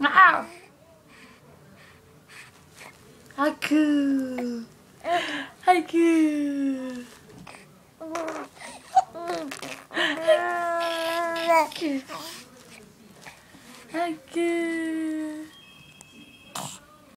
Wow. ハクーハクーハクー